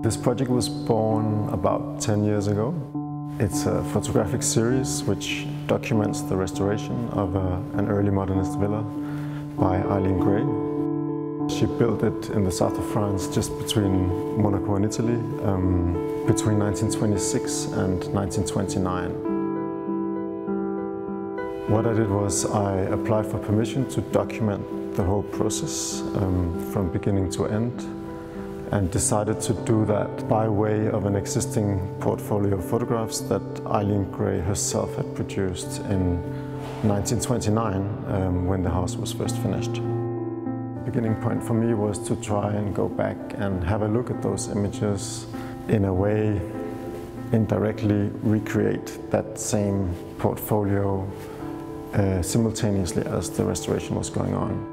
This project was born about 10 years ago. It's a photographic series which documents the restoration of a, an early modernist villa by Eileen Gray. She built it in the south of France, just between Monaco and Italy, um, between 1926 and 1929. What I did was I applied for permission to document the whole process um, from beginning to end and decided to do that by way of an existing portfolio of photographs that Eileen Gray herself had produced in 1929 um, when the house was first finished. The beginning point for me was to try and go back and have a look at those images in a way indirectly recreate that same portfolio uh, simultaneously as the restoration was going on.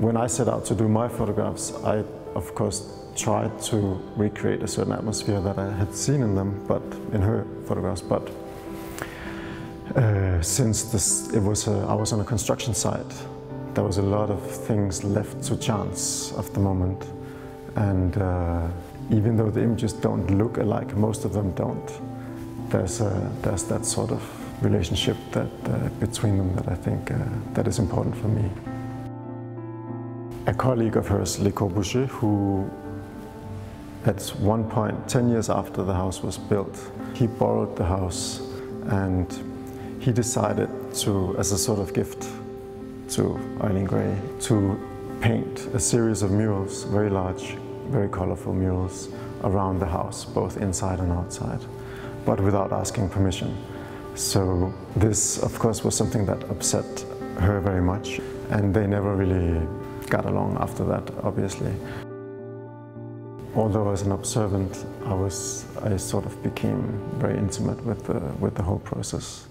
When I set out to do my photographs, I of course tried to recreate a certain atmosphere that I had seen in them, but in her photographs. But uh, since this, it was a, I was on a construction site, there was a lot of things left to chance of the moment, and uh, even though the images don't look alike, most of them don't. There's a, there's that sort of relationship that uh, between them that I think uh, that is important for me. A colleague of hers, Le Corbusier, who at one point, 10 years after the house was built, he borrowed the house and he decided to, as a sort of gift to Eileen Gray, to paint a series of murals, very large, very colorful murals, around the house, both inside and outside, but without asking permission. So this, of course, was something that upset her very much, and they never really got along after that, obviously. Although as an observant, I was I sort of became very intimate with the with the whole process.